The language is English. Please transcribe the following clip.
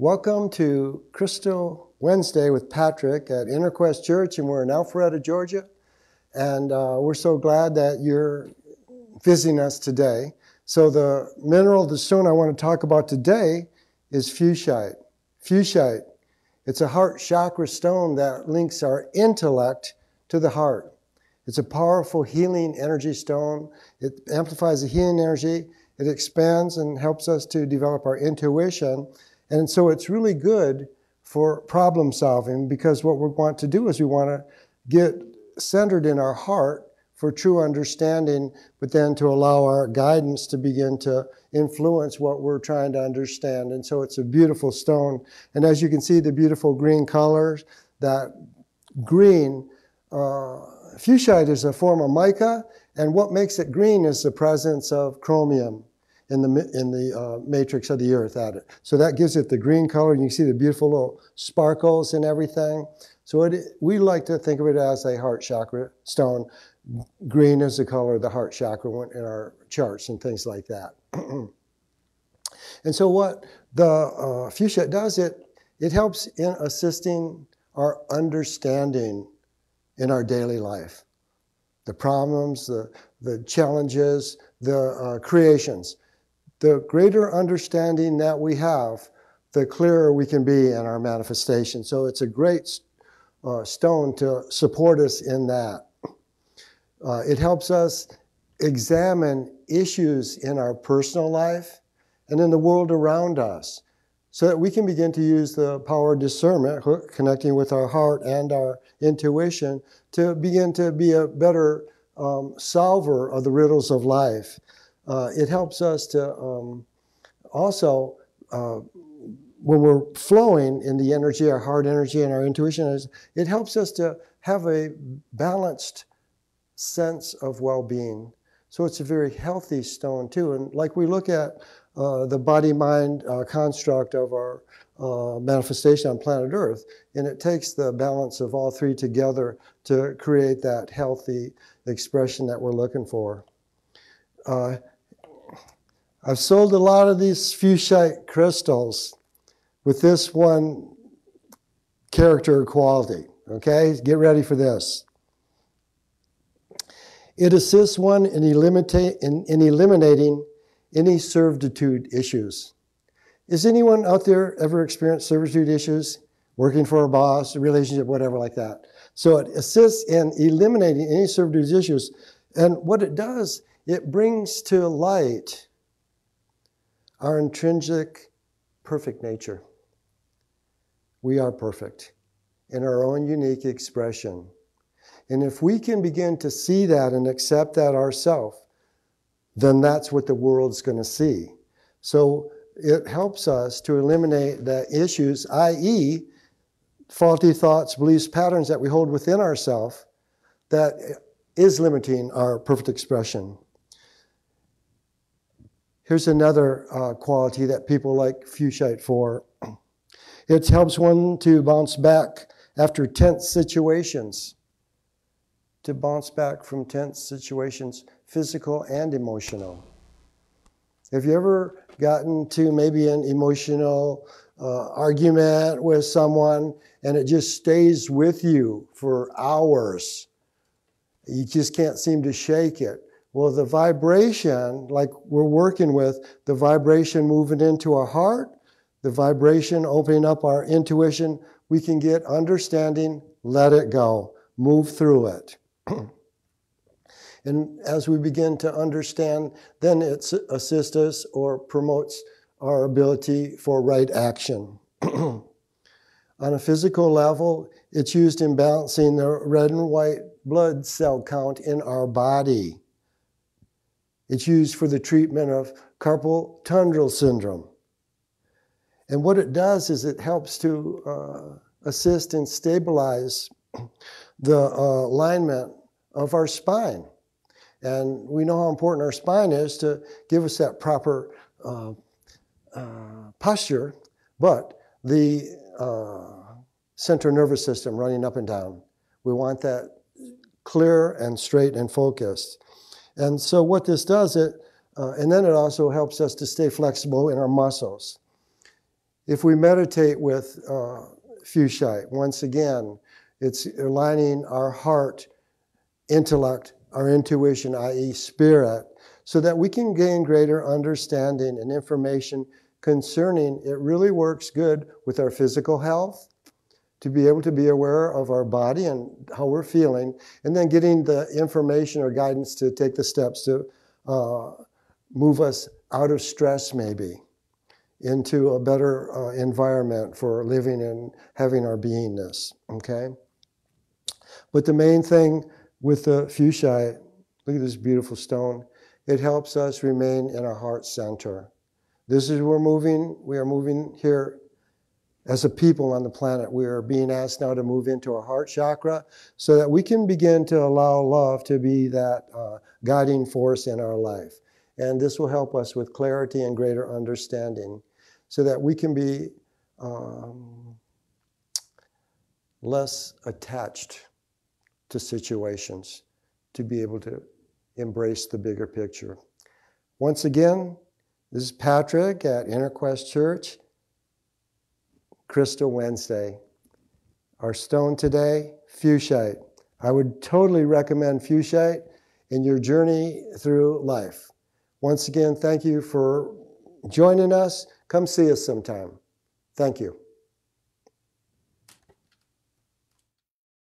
Welcome to Crystal Wednesday with Patrick at InnerQuest Church, and we're in Alpharetta, Georgia. And uh, we're so glad that you're visiting us today. So, the mineral, the stone I want to talk about today is fuchsite. Fuchsite, it's a heart chakra stone that links our intellect to the heart. It's a powerful healing energy stone. It amplifies the healing energy. It expands and helps us to develop our intuition and so it's really good for problem solving because what we want to do is we want to get centered in our heart for true understanding, but then to allow our guidance to begin to influence what we're trying to understand. And so it's a beautiful stone. And as you can see, the beautiful green colors, that green, uh, fuchsite is a form of mica, and what makes it green is the presence of chromium in the, in the uh, matrix of the earth at it. So that gives it the green color. And you can see the beautiful little sparkles and everything. So it, we like to think of it as a heart chakra stone. Green is the color of the heart chakra in our charts and things like that. and so what the uh, fuchsite does, it, it helps in assisting our understanding in our daily life. The problems, the, the challenges, the uh, creations the greater understanding that we have, the clearer we can be in our manifestation. So it's a great uh, stone to support us in that. Uh, it helps us examine issues in our personal life and in the world around us so that we can begin to use the power of discernment, connecting with our heart and our intuition, to begin to be a better um, solver of the riddles of life uh, it helps us to um, also, uh, when we're flowing in the energy, our heart energy and our intuition, it helps us to have a balanced sense of well being. So it's a very healthy stone, too. And like we look at uh, the body mind uh, construct of our uh, manifestation on planet Earth, and it takes the balance of all three together to create that healthy expression that we're looking for. Uh, I've sold a lot of these fuchsite crystals with this one character quality. Okay, get ready for this. It assists one in, in, in eliminating any servitude issues. Is anyone out there ever experienced servitude issues? Working for a boss, a relationship, whatever like that. So it assists in eliminating any servitude issues. And what it does, it brings to light our intrinsic perfect nature. We are perfect in our own unique expression. And if we can begin to see that and accept that ourselves, then that's what the world's going to see. So it helps us to eliminate the issues, i.e., faulty thoughts, beliefs, patterns that we hold within ourselves that is limiting our perfect expression. Here's another uh, quality that people like fuchsite for. It helps one to bounce back after tense situations, to bounce back from tense situations, physical and emotional. Have you ever gotten to maybe an emotional uh, argument with someone and it just stays with you for hours? You just can't seem to shake it. Well, the vibration, like we're working with, the vibration moving into our heart, the vibration opening up our intuition, we can get understanding, let it go, move through it. and as we begin to understand, then it assists us or promotes our ability for right action. On a physical level, it's used in balancing the red and white blood cell count in our body. It's used for the treatment of carpal tunnel syndrome. And what it does is it helps to uh, assist and stabilize the uh, alignment of our spine. And we know how important our spine is to give us that proper uh, uh posture, but the uh, central nervous system running up and down, we want that clear and straight and focused. And so what this does, it, uh, and then it also helps us to stay flexible in our muscles. if we meditate with uh, once again, it's aligning our heart, intellect, our intuition, i.e., spirit, so that we can gain greater understanding and information concerning it really works good with our physical health to be able to be aware of our body and how we're feeling, and then getting the information or guidance to take the steps to uh, move us out of stress, maybe, into a better uh, environment for living and having our beingness. Okay? But the main thing with the fuchsite, look at this beautiful stone, it helps us remain in our heart center. This is where we're moving. We are moving here as a people on the planet, we are being asked now to move into our heart chakra so that we can begin to allow love to be that uh, guiding force in our life. And this will help us with clarity and greater understanding so that we can be um, less attached to situations to be able to embrace the bigger picture. Once again, this is Patrick at InnerQuest Church. Crystal Wednesday. Our stone today, fuchsite. I would totally recommend fuchsite in your journey through life. Once again, thank you for joining us. Come see us sometime. Thank you.